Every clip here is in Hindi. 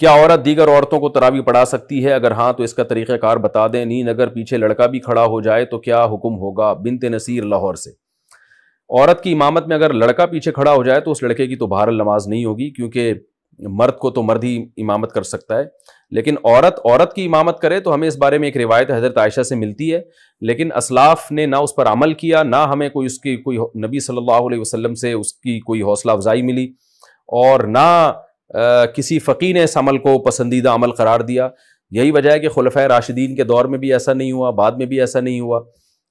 क्या औरत दीगर औरतों को तरावी पढ़ा सकती है? अगर हाँ तो इसका तरीक़ाकार बता दें। नींद अगर पीछे लड़का भी खड़ा हो जाए तो क्या हुक्म होगा? बिनते नसीर लाहौर से। औरत की इमामत में अगर लड़का पीछे खड़ा हो जाए तो उस लड़के की तो बहरल नमाज़ नहीं होगी, क्योंकि मर्द को तो मर्द ही इमामत कर सकता है। लेकिन औरत औरत की इमामत करे तो हमें इस बारे में एक रिवायत हज़रत आयशा से मिलती है। लेकिन असलाफ ने ना उस पर अमल किया, ना हमें कोई उसकी, कोई नबी सल्लल्लाहु अलैहि वसल्लम से उसकी कोई हौसला अफजाई मिली, और ना किसी फ़की ने इस अमल को पसंदीदा अमल करार दिया। यही वजह है कि खुलफ़ राशिदीन के दौर में भी ऐसा नहीं हुआ, बाद में भी ऐसा नहीं हुआ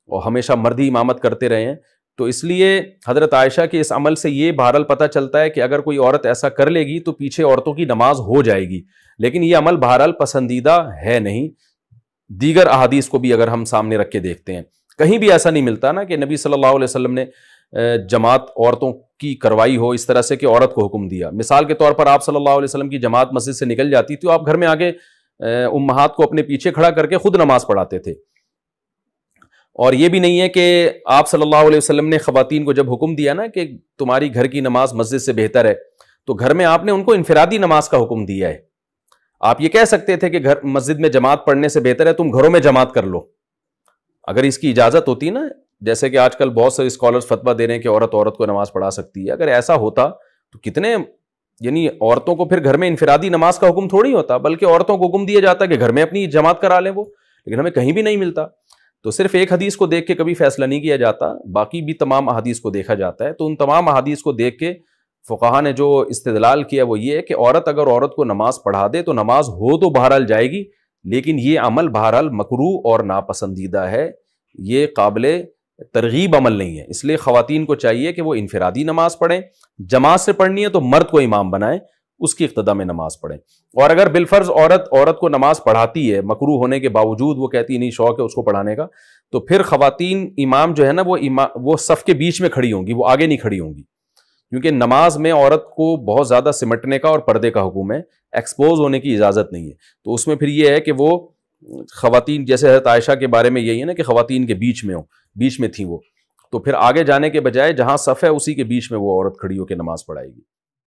और हमेशा मर्द इमामत करते रहे हैं। तो इसलिए हज़रत आयशा के इस अमल से ये बहरल पता चलता है कि अगर कोई औरत ऐसा कर लेगी तो पीछे औरतों की नमाज़ हो जाएगी। लेकिन ये अमल बहरल पसंदीदा है नहीं। दीगर अहादीस को भी अगर हम सामने रख के देखते हैं, कहीं भी ऐसा नहीं मिलता ना कि नबी सल्लल्लाहु अलैहि वसल्लम ने जमात औरतों की करवाई हो, इस तरह से कि औरत को हुक्म दिया। मिसाल के तौर पर आप सल्लल्लाहु अलैहि वसल्लम की जमात मस्जिद से निकल जाती तो आप घर में आगे उम्माहात को अपने पीछे खड़ा करके खुद नमाज़ पढ़ाते थे। और ये भी नहीं है कि आप सल्लल्लाहु अलैहि वसल्लम ने खवतिन को जब हुक्म दिया ना कि तुम्हारी घर की नमाज़ मस्जिद से बेहतर है तो घर में आपने उनको इनफरादी नमाज़ का हुक्म दिया है। आप ये कह सकते थे कि घर, मस्जिद में जमात पढ़ने से बेहतर है, तुम घरों में जमात कर लो। अगर इसकी इजाज़त होती ना जैसे कि आजकल बहुत से स्कॉलर्स फतवा दे रहे हैं कि औरत औरत को नमाज़ पढ़ा सकती है। अगर ऐसा होता तो कितने, यानी औरतों को फिर घर में इनफरादी नमाज़ का हुक्म थोड़ी होता, बल्कि औरतों को हुक्म दिया जाता कि घर में अपनी जमात करा लें वो, लेकिन हमें कहीं भी नहीं मिलता। तो सिर्फ़ एक हदीस को देख के कभी फैसला नहीं किया जाता, बाकी भी तमाम अदीस को देखा जाता है। तो उन तमाम अदीस को देख के फ़ुकाहा ने जो इस्तलाल किया वो ये है कि औरत अगर औरत को नमाज़ पढ़ा दे तो नमाज़ हो तो बहरहाल जाएगी, लेकिन ये अमल बहरहाल मकरू और नापसंदीदा है। ये काबिल तरगीब अमल नहीं है। इसलिए ख़वान को चाहिए कि वो इनफरादी नमाज़ पढ़ें। जमात से पढ़नी है तो मर्द को इमाम बनाएँ, उसकी इकतदा में नमाज़ पढ़ें। और अगर बिलफर्ज औरत औरत को नमाज़ पढ़ाती है मकरू होने के बावजूद वो कहती नहीं, शौक है उसको पढ़ाने का तो फिर खातन इमाम जो है ना, वो इमाम वो सफ़ के बीच में खड़ी होंगी, वो आगे नहीं खड़ी होंगी। क्योंकि नमाज़ में औरत को बहुत ज़्यादा सिमटने का और पर्दे का हुक्म है, एक्सपोज होने की इजाज़त नहीं है। तो उसमें फिर ये है कि वो खातन जैसे हज़रत आयशा के बारे में यही है ना कि खातन के बीच में हो, बीच में थी वो। तो फिर आगे जाने के बजाय जहाँ सफ़ है उसी के बीच में वो औरत खड़ी होकर नमाज़ पढ़ाएगी।